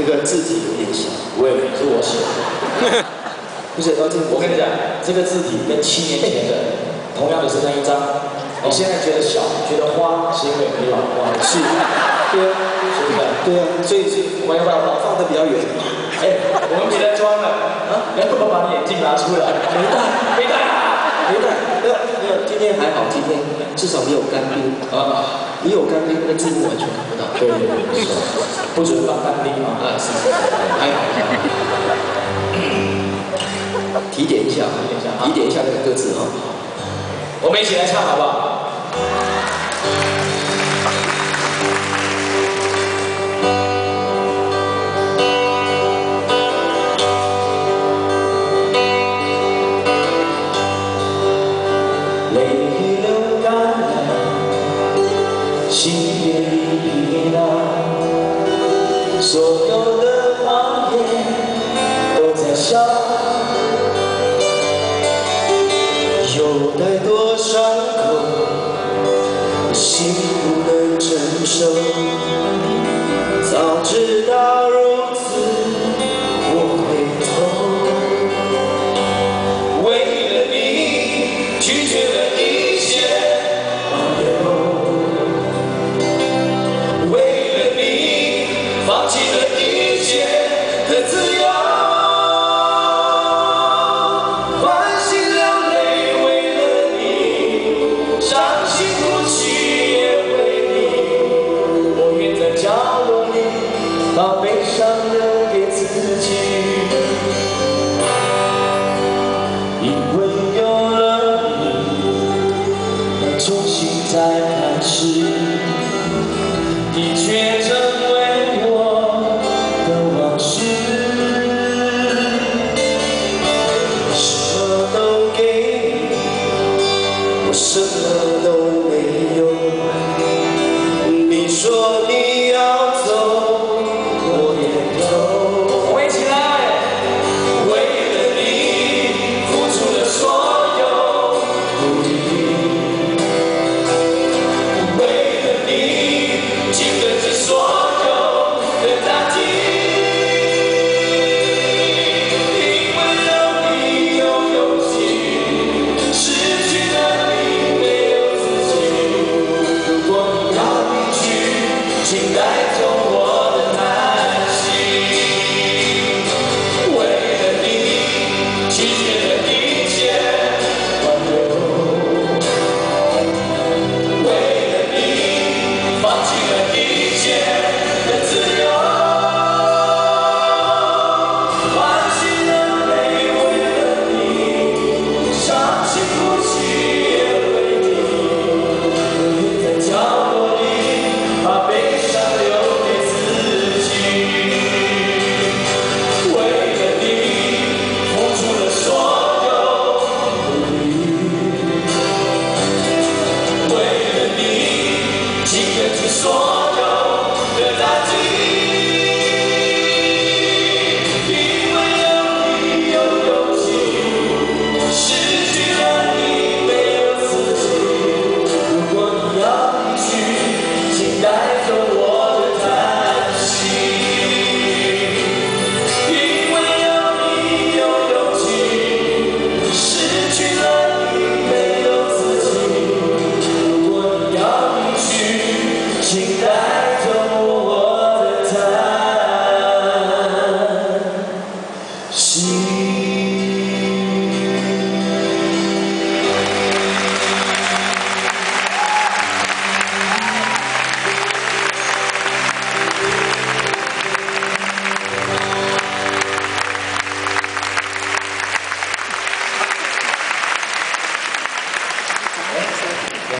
那个字体有点小，我也是我写的。不是，而且我跟你讲，这个字体跟七年前的同样的是那一张，你现在觉得小，觉得花，是因为没老花。是，对啊，是不是？对啊，所以是我要把它放得比较远。哎，我们别再装了啊！哎，我把你眼镜拿出来，没戴，没带啊，没带，没有，没有，今天还好，今天至少没有干冰啊。你有干冰，那字幕完全看不到。对对对，是，不准放干冰啊！啊，是，还好。提点一下，提点一下，提点一下那个歌词啊。我们一起来唱好不好？所有的谎言都在笑。有太多伤口，心不能承受。早知道如此，我回头。为了你，拒绝伤心、哭泣也为你，我愿在角落里把悲伤留给自己。因为有了你，重新再开始。说